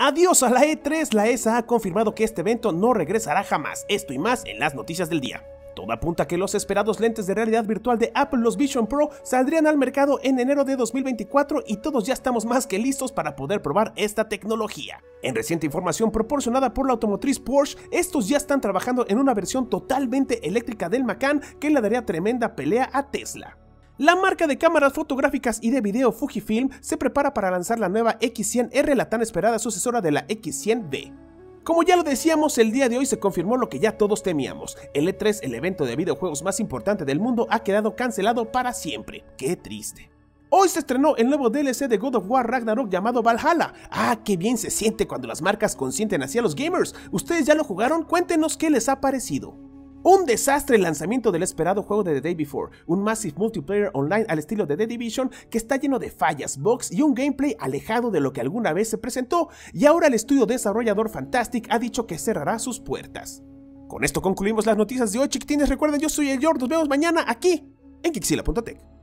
Adiós a la E3, la ESA ha confirmado que este evento no regresará jamás. Esto y más en las noticias del día. Todo apunta a que los esperados lentes de realidad virtual de Apple, los Vision Pro, saldrían al mercado en enero de 2024 y todos ya estamos más que listos para poder probar esta tecnología. En reciente información proporcionada por la automotriz Porsche, estos ya están trabajando en una versión totalmente eléctrica del Macan que le daría tremenda pelea a Tesla. La marca de cámaras fotográficas y de video Fujifilm se prepara para lanzar la nueva X100R, la tan esperada sucesora de la X100V. Como ya lo decíamos, el día de hoy se confirmó lo que ya todos temíamos. El E3, el evento de videojuegos más importante del mundo, ha quedado cancelado para siempre. ¡Qué triste! Hoy se estrenó el nuevo DLC de God of War Ragnarok llamado Valhalla. Ah, qué bien se siente cuando las marcas consienten hacia los gamers. ¿Ustedes ya lo jugaron? Cuéntenos qué les ha parecido. Un desastre el lanzamiento del esperado juego de The Day Before, un massive multiplayer online al estilo de The Division que está lleno de fallas, bugs y un gameplay alejado de lo que alguna vez se presentó, y ahora el estudio desarrollador Fantastic ha dicho que cerrará sus puertas. Con esto concluimos las noticias de hoy, chiquitines. Recuerden, yo soy el George, nos vemos mañana aquí en Kixila.tech.